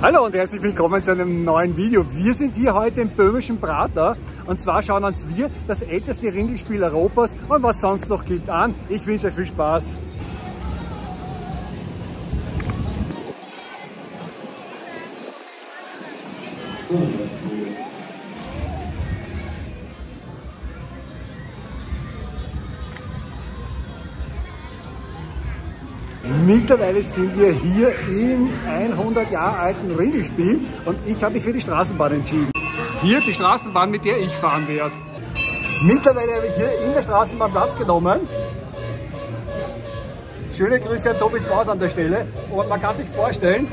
Hallo und herzlich willkommen zu einem neuen Video. Wir sind hier heute im böhmischen Prater und zwar schauen uns wir das älteste Ringelspiel Europas und was sonst noch gibt an. Ich wünsche euch viel Spaß. Mittlerweile sind wir hier im 100 Jahre alten Ringelspiel und ich habe mich für die Straßenbahn entschieden. Hier die Straßenbahn, mit der ich fahren werde. Mittlerweile habe ich hier in der Straßenbahn Platz genommen. Schöne Grüße an Tobis Maus an der Stelle. Und man kann sich vorstellen,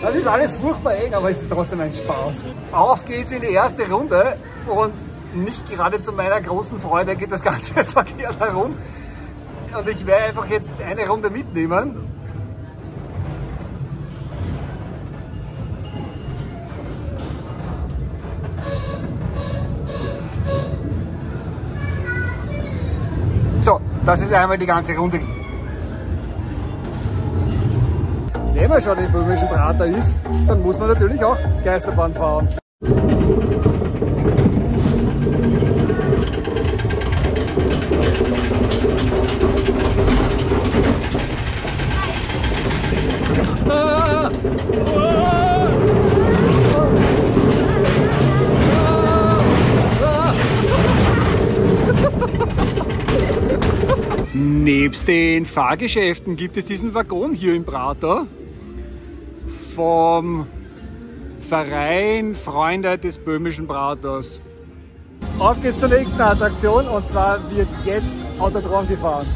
das ist alles furchtbar eng, aber es ist trotzdem ein Spaß. Auf geht's in die erste Runde und nicht gerade zu meiner großen Freude geht das Ganze verkehrt herum. Und ich werde einfach jetzt eine Runde mitnehmen. So, das ist einmal die ganze Runde. Wenn man schon im böhmischen Prater ist, dann muss man natürlich auch Geisterbahn fahren. Nebst den Fahrgeschäften gibt es diesen Waggon hier im Prater vom Verein Freunde des böhmischen Braters. Auf geht's zur nächsten Attraktion und zwar wird jetzt Autodrom gefahren.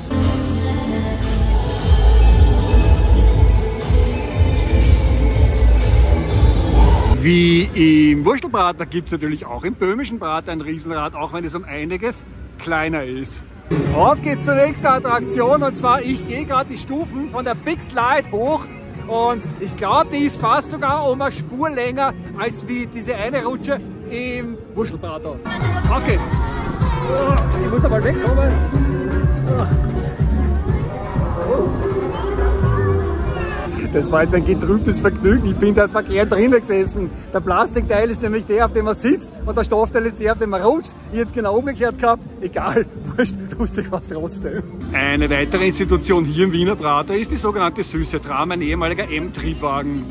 Wie im Wurstelbrater gibt es natürlich auch im böhmischen Brater ein Riesenrad, auch wenn es um einiges kleiner ist. Auf geht's zur nächsten Attraktion und zwar ich gehe gerade die Stufen von der Big Slide hoch und ich glaube, die ist fast sogar um eine Spur länger als wie diese eine Rutsche im Wuschelbrater. Auf geht's! Ich muss da mal wegkommen. Das war jetzt ein getrübtes Vergnügen. Ich bin da verkehrt drinnen gesessen. Der Plastikteil ist nämlich der, auf dem man sitzt und der Stoffteil ist der, auf dem man rutscht. Ich hätte es genau umgekehrt gehabt. Egal, wurscht, lustig war es trotzdem. Eine weitere Institution hier im Wiener Prater ist die sogenannte Süße Tram, ein ehemaliger M-Triebwagen.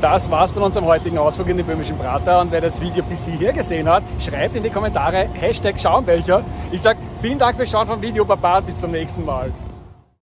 Das war's von unserem heutigen Ausflug in den böhmischen Prater und wer das Video bis hierher gesehen hat, schreibt in die Kommentare Hashtag Schauen welcher. Ich sag vielen Dank fürs Schauen vom Video, Baba bis zum nächsten Mal.